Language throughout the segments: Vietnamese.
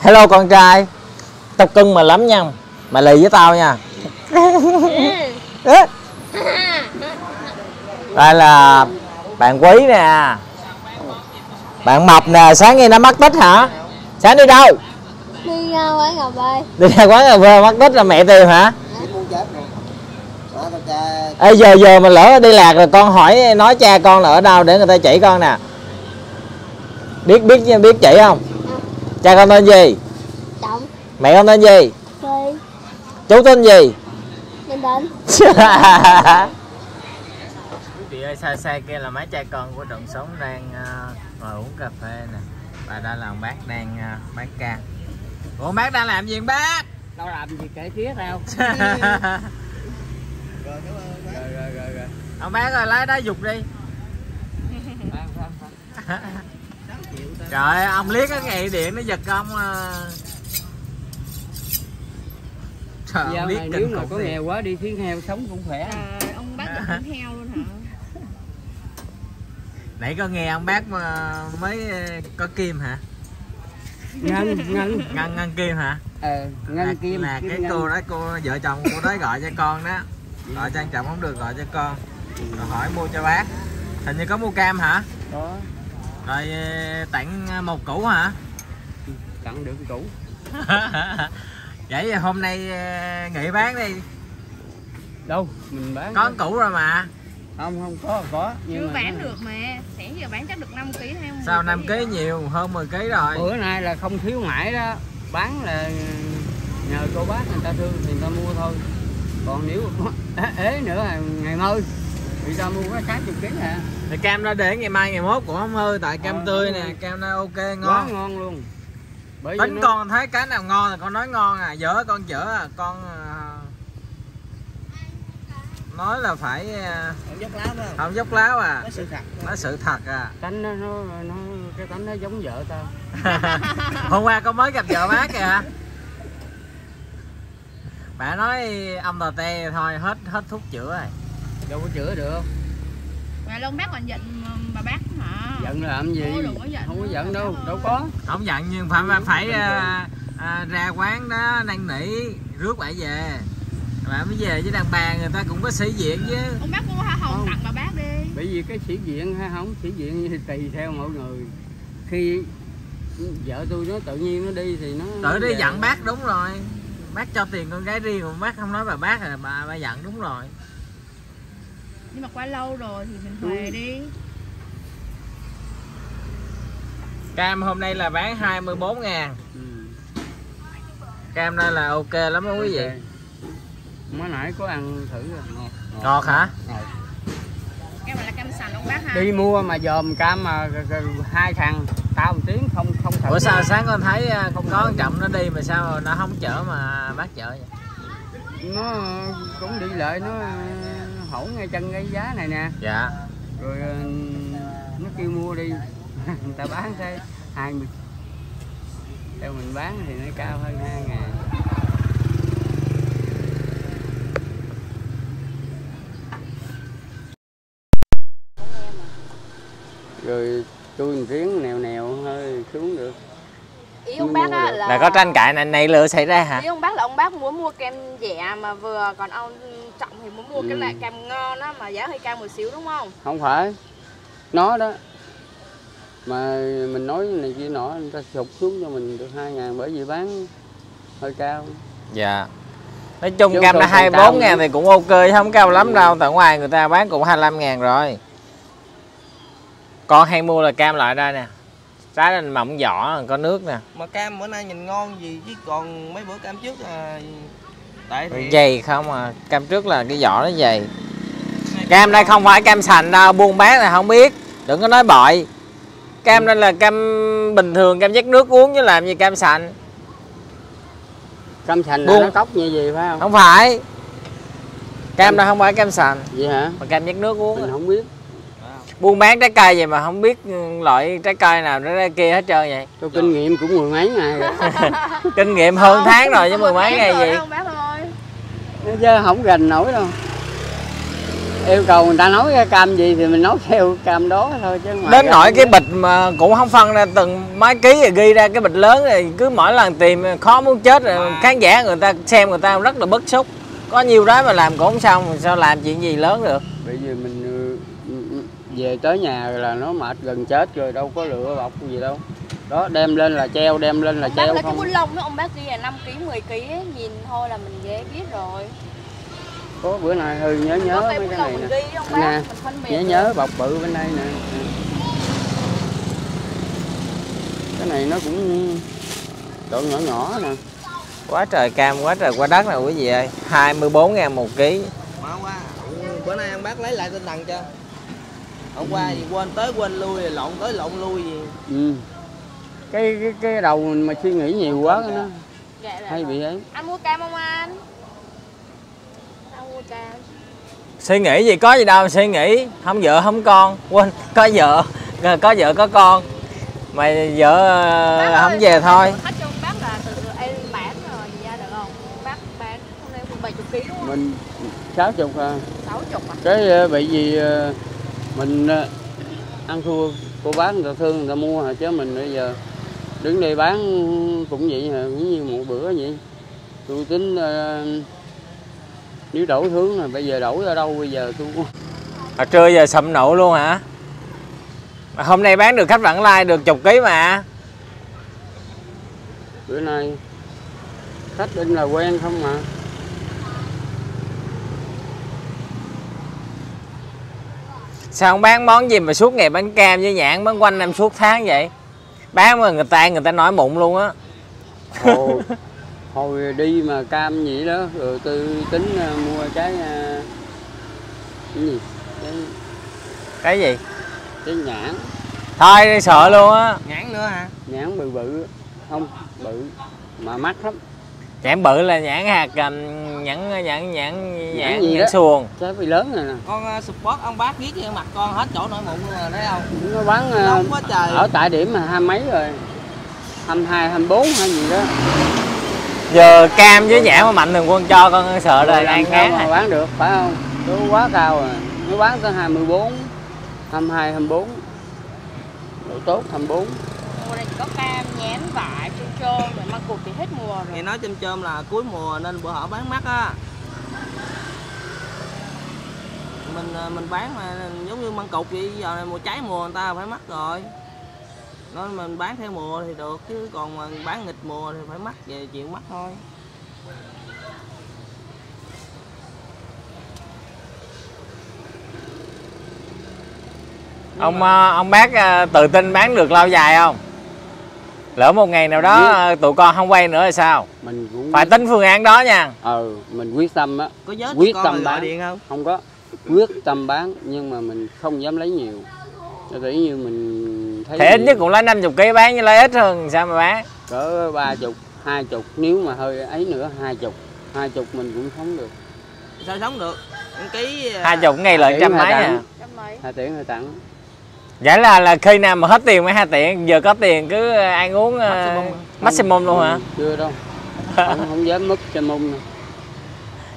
hello con trai. Tao cưng mày lắm nha. Mày lì với tao nha. Đây là bạn quý nè. Bạn mập nè. Sáng nay nó mất tích hả? Sáng đi đâu? Đi ra quán cà phê. Đi ra quán cà phê mất tích là mẹ tìm hả? Ê giờ giờ mà lỡ đi lạc rồi con hỏi nói cha con là ở đâu để người ta chỉ con nè. Biết biết biết chỉ không cha con tên gì? Trọng. Mẹ con tên gì? Phi chú tên gì? Ninh định quý vị ơi xa xa kia là mấy cha con của trận sống đang ờ, ngồi uống cà phê nè. Và đây là ông bác đang uh, bán cam ủa ông bác đang làm gì ông bác? Đâu làm gì kể phía đâu. rồi Rồi cảm ơn bác. rồi rồi rồi ông bác ơi lấy đá dục đi trời ơi, ông liếc cái nghị điện nó giật ông ờ. trời Giờ ông liếc nếu mà có nghèo quá đi khiến heo sống cũng khỏe. Trời, ông bác được con heo luôn hả? nãy có nghe ông bác mà mới ờ, có kim hả Ngân, ngân. ngân ngân kim hả Ờ, ngân là, kim. là kim cái ngân. cô đó cô vợ chồng cô đó gọi cho con đó gọi trang trọng không được gọi cho con rồi hỏi mua cho bác hình như có mua cam hả Đó, rồi ờ, tặng một củ hả tặng được cũ. vậy hôm nay ờ, nghỉ bán đi Đâu, mình bán. có củ rồi mà Không, không có, có. Chưa Nhưng mà bán được mà Sẽ giờ bán chắc được 5 kg hay không? sao 5 kg nhiều hơn 10 kg rồi Bữa nay là không thiếu mãi đó. Bán là nhờ cô bác người ta thương thì người ta mua thôi. Còn nếu ế, nữa là ngày mơi thì ta mua có 60 kg à. thì cam đó để ngày mai ngày mốt cũng không hư tại cam Ờ, tươi nè cam nó ok Quá ngon ngon luôn. Bởi tính nó- con thấy cái nào ngon thì con nói ngon à dở con chở à con à, nói là phải à, Không dốc láo phải không? dốc láo à Nó sự thật. nói sự thật à Tánh nó, nó, nó, cái tánh nó giống vợ tao. hôm qua con mới gặp vợ bác kìa bà nói ông tờ te thôi hết hết thuốc chữa rồi Đâu có chữa được. Mà ông bác còn giận bà bác hả? Giận làm gì? Đừng có giận Không có giận đâu, đâu có. không giận nhưng phải phải, phải à, à, ra quán đó năn nỉ rước bà về bà mới về với đàn bà người ta cũng có sĩ diện chứ Ông bác mua hoa hồng Không. tặng bà bác đi Bởi vì cái sĩ diện hay không, sĩ diện thì tùy theo mọi người. Khi vợ tôi nó tự nhiên nó đi thì nó tự đi giận bác đúng rồi bác cho tiền con gái riêng còn bác không nói bà bác là bà bà giận đúng rồi Nhưng mà qua lâu rồi thì mình về đi cam hôm nay là bán 24 ngàn Ừ. cam đây là ok lắm đó quý vị. Mới nãy có ăn thử rồi, ngọt. ngọt hả Ngọt. Cái này là cam sành ông bác ha Đi mua mà dòm cam mà hai thằng tao một tiếng không không thử. bữa sau sáng con thấy à, con có con trọng nó đi mà sao nó không chở mà bác chở vậy nó cũng đi lại nó hổn ngay chân cái giá này nè. Dạ. Rồi ờ, nó kêu mua đi. Người ta bán tới 20 theo mình bán thì nó cao hơn hai ngàn. Rồi tôi một tiếng nèo nèo hơi xuống được. Ý ông bác á là là có tranh cãi này này lựa xảy ra hả? Ý ông bác là ông bác muốn mua kem rẻ mà vừa còn ông Trọng thì muốn mua cái Ừ. loại kem ngon á mà giá hơi cao một xíu đúng không? không phải. Nó đó. Mà mình nói này kia nọ người ta sụt xuống cho mình được hai ngàn bởi vì bán hơi cao. Dạ. Nói chung Chứ cam là còn 24 cao ngàn thì cũng ok chứ không cao lắm đâu. Tại ngoài người ta bán cũng 25 ngàn rồi. Con hay mua là cam loại đây nè. Trái lên mỏng vỏ có nước nè. Mà cam bữa nay nhìn ngon gì chứ còn mấy bữa cam trước là tại thì dày không à cam trước là cái vỏ nó dày. Cam đây không phải cam sành đâu buôn bán là không biết. Đừng có nói bội cam đây là cam bình thường cam dắt nước uống chứ làm gì cam sành. Cam sành là Buông. nó cốc như gì phải không? Không phải. Cam đây không phải cam sành. Vậy hả? Mà cam dắt nước uống mình à. không biết. Buôn bán trái cây vậy mà không biết loại trái cây nào nó ra kia hết trơn vậy. Tôi kinh nghiệm cũng mười mấy ngày rồi. Kinh nghiệm hơn tháng rồi chứ mười mấy ngày gì đó ông bác ơi nó chứ không gành nổi đâu. Yêu cầu người ta nói cái cam gì thì mình nói theo cam đó thôi chứ ngoài đến nỗi cái bịch mà cũng không phân ra từng mấy ký rồi ghi ra cái bịch lớn rồi cứ mỗi lần tìm khó muốn chết rồi khán giả người ta xem người ta rất là bức xúc. Có nhiều đó mà làm cũng không xong sao làm chuyện gì lớn được? Bởi vì mình ừ, ừ, về tới nhà là nó mệt gần chết rồi đâu có lựa bọc gì đâu đó đem lên là treo đem lên là ông bác treo cái không? bút lông với ông bác ghi là 5 kg 10 kg nhìn thôi là mình dễ biết rồi. Có bữa nay hơi nhớ nhớ có cái mấy cái này mình nè. Nè, bác? Mình phân biệt nhớ nhớ bọc bự bên đây nè. Cái này nó cũng độ nhỏ nhỏ nè. Quá trời cam quá trời qua đất nè quý vị ơi. 24 ngàn một ký. Qua bữa nay ăn bác lấy lại tinh thần cho hôm qua gì quên tới quên lui lộn tới lộn lui gì? Ừ. cái cái cái đầu mình mà suy nghĩ nhiều quá nó hay bị ấy. Anh mua cam không anh? Anh mua cam. Suy nghĩ gì có gì đâu suy nghĩ. Không vợ không con. Quên có vợ có vợ có con. Mà vợ Bác ờ, ơi, không về thôi. khách cho bác là từ em bán rồi ra được không? Bác bán hôm nay 70 kg đúng không? Mình sáu chục à. 60 à? Cái ờ, bị gì ờ, mình ăn thua cô bán người ta thương người ta mua hả? Chứ mình bây giờ đứng đây bán cũng vậy cũng như một bữa vậy. Tôi tính ờ, nếu đổi hướng là bây giờ đổi ở đâu bây giờ tôi Hồi trưa giờ sầm nổ luôn hả? Mà hôm nay bán được khách vãng lai được chục ký mà. Bữa nay khách in là quen không mà? Sao không bán món gì mà suốt ngày bán cam với nhãn bán quanh năm suốt tháng vậy bán mà người ta người ta nói mụn luôn á. Hồi, hồi đi mà cam gì đó rồi tôi tính ờ, mua trái ờ, cái gì? Cái, cái gì? cái nhãn. Thôi sợ luôn á. Nhãn nữa hả? Nhãn bự bự không bự mà mắc lắm nhãn bự là nhãn hạt nhãn nhãn nhãn nhãn nhãn, gì nhãn đó? xuồng. Trái bị lớn rồi nè. Con uh, support ông bác viết cho mặt con hết chỗ nổi mụn luôn rồi thấy không? Nó bán nóng quá trời. ở tại điểm mà hai mấy rồi. 22, 24 hay gì đó. Giờ cam với nhãn mà mạnh thường quân cho con sợ là Rồi ăn ngán mà à. bán được phải không? Nó quá cao rồi. Nó bán tới 24 22, 24 độ tốt 24 mùa này chỉ có cam nhãn vải trơn trơn rồi măng cụt thì hết mùa rồi. Nghe nói chôm chôm là cuối mùa nên bữa họ bán mắc á. Mình ờ, mình bán mà giống như măng cục vậy giờ này mùa trái mùa người ta phải mắc rồi. Nên mình bán theo mùa thì được chứ còn mà bán nghịch mùa thì phải mắc về chuyện mắc thôi. Ông ờ, ông bác ờ, tự tin bán được lâu dài không lỡ một ngày nào đó Biết. ờ, tụi con không quay nữa thì sao? Mình cũng phải tính phương án đó nha. Ờ mình quyết tâm á. Có nhớ Quyết tâm bán. điện không? Không có. Quyết tâm bán nhưng mà mình không dám lấy nhiều. Tỷ như mình thấy thì ít nhất cũng lấy 50 kg bán như lấy ít hơn sao mà bán? Cỡ ba chục hai chục nếu mà hơi ấy nữa hai chục. Hai chục mình cũng sống được. Sao sống được? Một ký hai chục ngày lợi trăm hai mấy à? tặng. trăm mấy hai tiền hai tặng vậy là là khi nào mà hết tiền mới hai tiền giờ có tiền cứ ăn uống ờ, Maximum. maximum luôn hả chưa đâu không, không dám mất mông nữa.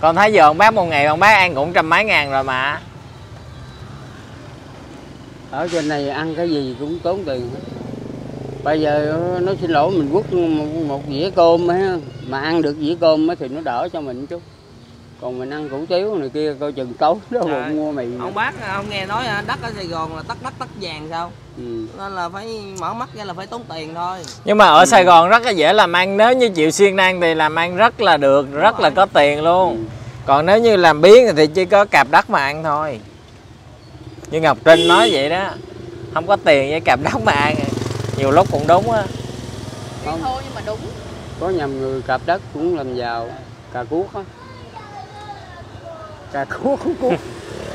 còn thấy giờ ông bác một ngày ông bác ăn cũng trăm mấy ngàn rồi mà ở trên này ăn cái gì cũng tốn tiền hết. bây giờ nó xin lỗi mình quất một, một dĩa cơm á mà ăn được dĩa cơm á thì nó đỡ cho mình chút còn mình ăn củ tiếu này kia coi chừng tối đó bụng mua mì. ông bác ông nghe nói ờ, đất ở sài gòn là tất đất tất vàng sao? Ừ. nên là phải mở mắt ra là phải tốn tiền thôi. Nhưng mà ở Sài Gòn rất là dễ làm ăn nếu như chịu siêng năng thì làm ăn rất là được rất là có tiền luôn. Ừ. còn nếu như làm biến thì chỉ có cạp đất mà ăn thôi. Như Ngọc Trinh nói vậy đó không có tiền với cạp đất mà ăn nhiều lúc cũng đúng á. Không. thôi nhưng mà đúng. Có nhầm người cạp đất cũng làm giàu cà cuốc á cà cuốc cuốc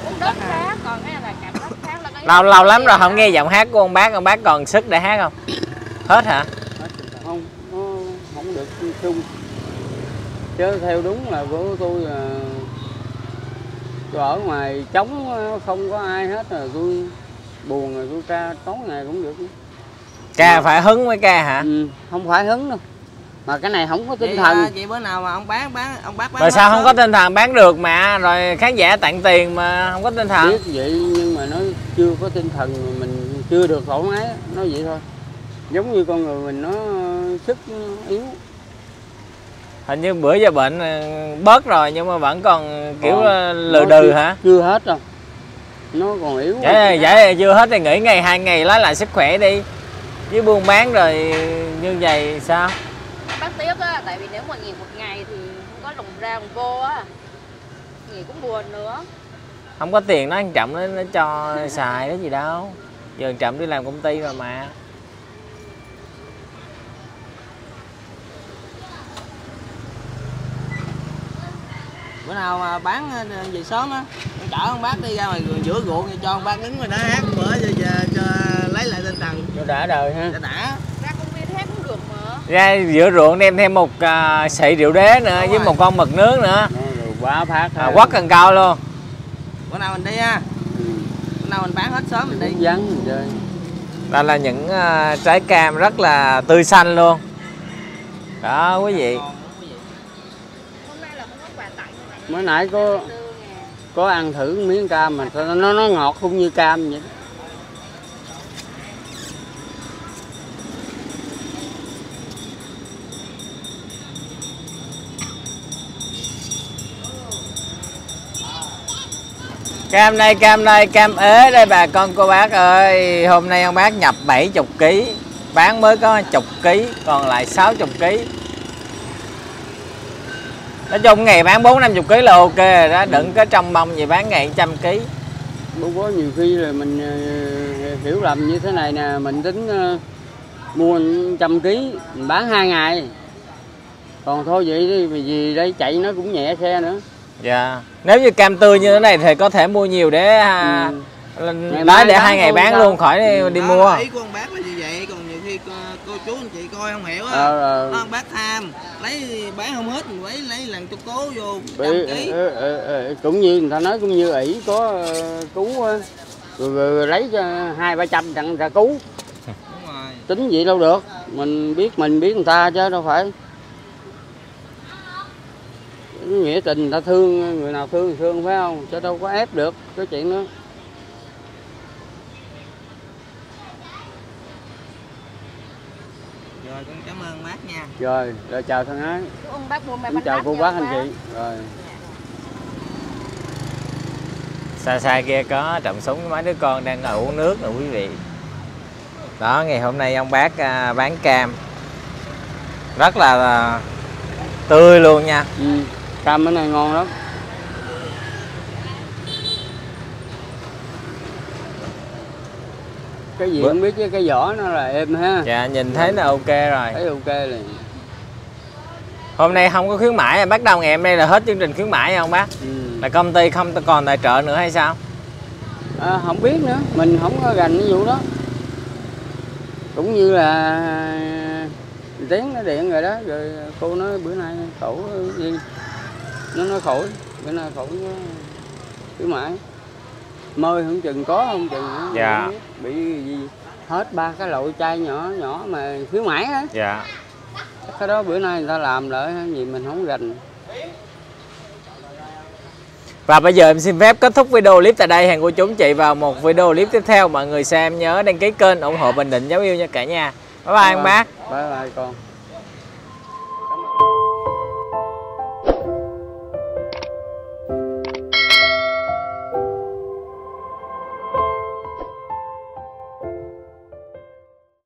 Cút đất khác còn cái là cặp đất khác là cái lâu lâu lắm rồi không nghe giọng hát của ông bác ông bác còn sức để hát không? Hết hả? Không nó không được chung. Chứ theo đúng là của tôi là tôi ở ngoài trống không có ai hết rồi tôi buồn rồi tôi ca tối ngày cũng được. Ca phải hứng với ca hả? Ừ, không phải hứng đâu mà cái này không có tinh Vậy, thần. à, vậy bữa nào mà ông bán bán ông bác bán rồi sao không có tinh thần bán được mà? Rồi khán giả tặng tiền mà không có tinh thần. Biết vậy nhưng mà nó chưa có tinh thần mình chưa được thoải mái. Á, nói vậy thôi. Giống như con người mình nó sức nó yếu. Hình như bữa giờ bệnh ờ, bớt rồi nhưng mà vẫn còn kiểu Còn, ờ, lừ nó đừ chưa- hả? chưa hết đâu. Nó còn yếu dạ dạ chưa hết thì nghỉ ngày hai ngày lấy lại sức khỏe đi. Với buôn bán rồi như vậy sao bác tiếc á tại vì nếu mà nghỉ một ngày thì không có lồng ra lồng vô á nghỉ cũng buồn nữa. Không có tiền nó ăn chậm nó, nó cho xài đó gì đâu. Giờ thằng chậm đi làm công ty rồi mà. Bữa nào mà bán ờ, về sớm á chở ông bác đi ra ngoài giữa ruộng cho ông bác đứng ngoài đó hát bữa cho, cho, cho lấy lại tinh thần. Cho đã đời ha. Cho đã ra công viên hát cũng được mà ra giữa ruộng đem thêm một à, sậy rượu đế nữa Đúng với rồi. một con mực nướng nữa. Quá phát à, quất cần cao luôn. Bữa nào mình đi ha. Ừ. bữa nào mình bán hết sớm mình đi. Vắng mình chơi. Đây là những à, trái cam rất là tươi xanh luôn. Đó quý vị. Mới nãy có có ăn thử miếng cam mà nó nó nó ngọt không như cam vậy cam đây cam đây cam ế đây bà con, cô bác ơi. Hôm nay ông bác nhập 70 kg bán mới có chục ký, còn lại 60 kg nói chung ngày bán bốn năm chục kg là ok rồi đó, đừng có trong mông gì bán ngày trăm kg Đâu có nhiều khi là mình ờ, hiểu lầm như thế này nè, mình tính ờ, mua trăm ký, mình bán hai ngày. Còn thôi vậy đi, vì gì đây, chạy nó cũng nhẹ xe nữa dạ nếu như cam tươi như thế này thì có thể mua nhiều để à, ừ. Ngày mai để hai ngày bán sao? luôn khỏi đi, Ừ. đi Đó, mua ý của ông bác là như vậy còn nhiều khi cô, cô chú anh chị coi không hiểu á ờ, ờ. Ông bác tham lấy bán không hết lấy lấy lần cho cố vô ờ, ờ, ờ, cũng như người ta nói cũng như ỷ có ờ, cứu rồi, rồi, lấy cho hai ba trăm tặng ra cứu đúng rồi tính vậy đâu được mình biết mình biết người ta chứ đâu phải nghĩa tình người ta thương người nào thương thì thương phải không? Chứ đâu có ép được cái chuyện đó. Rồi con cảm ơn bác nha. Rồi rồi chào thân ái. Ông bác Cũng bánh chào cô bác anh chị. Rồi. Xa xa kia có trọng súng với mấy đứa con đang ngồi uống nước nè quý vị. Đó ngày hôm nay ông bác à, bán cam. Rất là, là tươi luôn nha. Ừ. cam bữa này ngon lắm. Cái gì Bữa- không biết chứ cái vỏ nó là êm ha. Dạ nhìn thấy là ok rồi. Thấy ok liền. Hôm nay không có khuyến mãi bắt đầu ngày em đây là hết chương trình khuyến mãi không bác? Ừ. là công ty không còn tài trợ nữa hay sao? À, không biết nữa mình không có gành cái vụ đó. Cũng như là tiếng nó điện rồi đó rồi cô nói bữa nay khổ gì nó nói khổ bữa nay nó cứ mãi. Mơi không chừng có không chừng Dạ. không bị gì hết ba cái loại chai nhỏ nhỏ mà khuyến mãi á. Dạ. Cái đó bữa nay người ta làm lại gì mình không gành Và bây giờ em xin phép kết thúc video clip tại đây. Hẹn cô chú anh chị vào một video clip tiếp theo. Mọi người xem nhớ đăng ký kênh ủng hộ Bình Định Giáo yêu nha cả nhà. Bye bye anh bác. Bye bye con